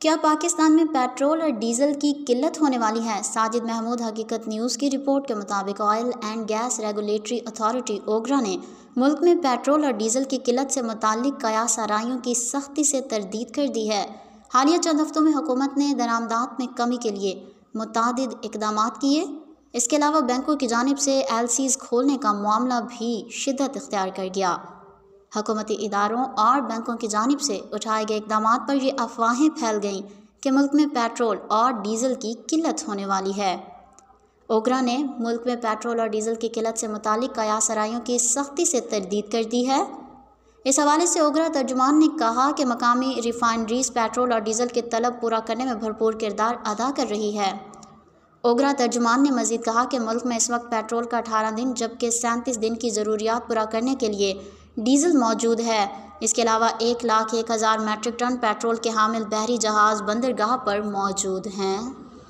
क्या पाकिस्तान में पेट्रोल और डीजल की किल्लत होने वाली है? साजिद महमूद हकीकत न्यूज़ की रिपोर्ट के मुताबिक oil and gas regulatory authority OGRA ने मुल्क में पेट्रोल और डीजल की किल्लत से मुतल कयास आराइयों की सख्ती से तरदीद कर दी है। हालिया चंद हफ्तों में हुकूमत ने दरामदात में कमी के लिए मुतद इकदाम किए। इसके अलावा बैंकों की जानब से एल सीज़ खोलने का मामला भी शिदत इख्तियार कर गया। हकूमती इदारों और बैंकों की जानब से उठाए गए इकदाम पर ये अफवाहें फैल गईं कि मुल्क में पेट्रोल और डीज़ल की किल्लत होने वाली है। ओगरा ने मुल्क में पेट्रोल और डीज़ल की किल्लत से मुतल कयासराइयों की सख्ती से तरदीद कर दी है। इस हवाले से ओगरा तर्जुमान ने कहा कि मकामी रिफाइनरीज पेट्रोल और डीज़ल की तलब पूरा करने में भरपूर किरदार अदा कर रही है। ओगरा तर्जुमान ने मजीद कहा कि मुल्क में इस वक्त पेट्रोल का अठारह दिन जबकि सैंतीस दिन की ज़रूरियात पूरा करने के लिए डीजल मौजूद है। इसके अलावा एक लाख एक हज़ार मैट्रिक टन पेट्रोल के हामिल बहरी जहाज़ बंदरगाह पर मौजूद हैं।